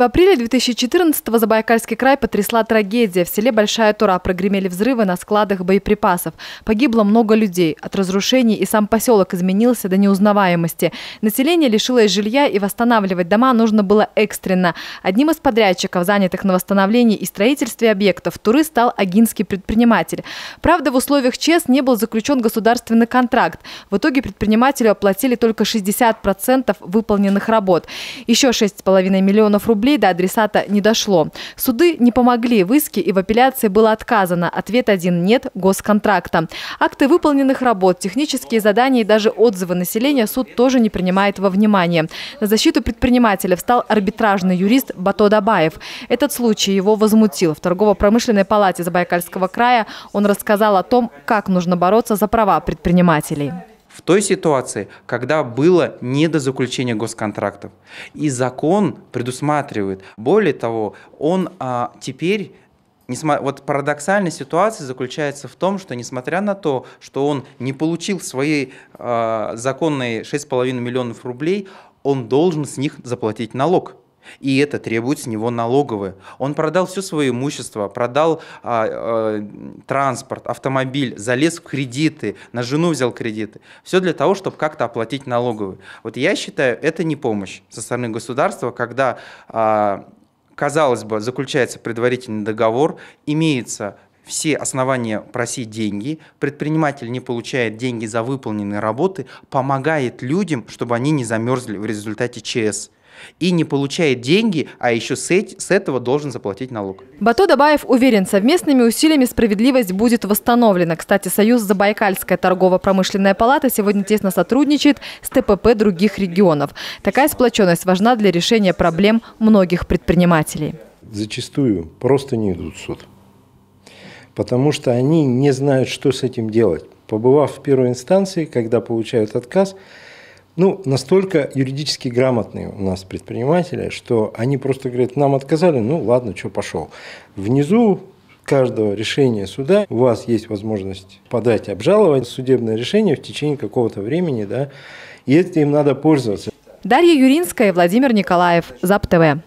В апреле 2014-го Забайкальский край потрясла трагедия. В селе Большая Тура прогремели взрывы на складах боеприпасов. Погибло много людей. От разрушений и сам поселок изменился до неузнаваемости. Население лишилось жилья и восстанавливать дома нужно было экстренно. Одним из подрядчиков, занятых на восстановлении и строительстве объектов, Туры стал агинский предприниматель. Правда, в условиях ЧЕС не был заключен государственный контракт. В итоге предпринимателю оплатили только 60% выполненных работ. Еще 6,5 миллионов рублей рублей до адресата не дошло. Суды не помогли в иске и в апелляции было отказано. Ответ один – нет госконтракта. Акты выполненных работ, технические задания и даже отзывы населения суд тоже не принимает во внимание. На защиту предпринимателя встал арбитражный юрист Бато Дабаев. Этот случай его возмутил. В торгово-промышленной палате Забайкальского края он рассказал о том, как нужно бороться за права предпринимателей в той ситуации, когда было недозаключение госконтрактов. И закон предусматривает, более того, он а, теперь вот парадоксальная ситуация заключается в том, что несмотря на то, что он не получил свои э, законные 6,5 миллионов рублей, он должен с них заплатить налог. И это требует с него налоговые. Он продал все свое имущество, продал а, а, транспорт, автомобиль, залез в кредиты, на жену взял кредиты. Все для того, чтобы как-то оплатить налоговые. Вот я считаю, это не помощь со стороны государства, когда, а, казалось бы, заключается предварительный договор, имеется все основания просить деньги, предприниматель не получает деньги за выполненные работы, помогает людям, чтобы они не замерзли в результате ЧС и не получает деньги, а еще с, с этого должен заплатить налог. Бато Дабаев уверен, совместными усилиями справедливость будет восстановлена. Кстати, Союз Забайкальская торгово-промышленная палата сегодня тесно сотрудничает с ТПП других регионов. Такая сплоченность важна для решения проблем многих предпринимателей. Зачастую просто не идут в суд, потому что они не знают, что с этим делать. Побывав в первой инстанции, когда получают отказ, ну, настолько юридически грамотные у нас предприниматели, что они просто говорят, нам отказали, ну ладно, что пошел. Внизу каждого решения суда у вас есть возможность подать, обжаловать судебное решение в течение какого-то времени, да, и этим надо пользоваться. Дарья Юринская Владимир Николаев, ЗАП ТВ.